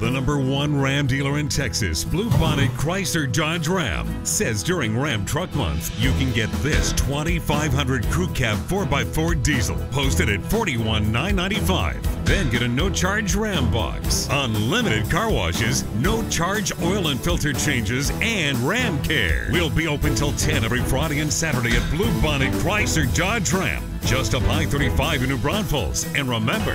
The number one Ram dealer in Texas, Bluebonnet Chrysler Dodge Ram, says during Ram Truck Month, you can get this 2500 Crew Cab 4x4 diesel posted at $41,995. Then get a no charge Ram box, unlimited car washes, no charge oil and filter changes, and Ram Care. We'll be open till 10 every Friday and Saturday at Bluebonnet Chrysler Dodge Ram, just up I 35 in New Braunfels. And remember,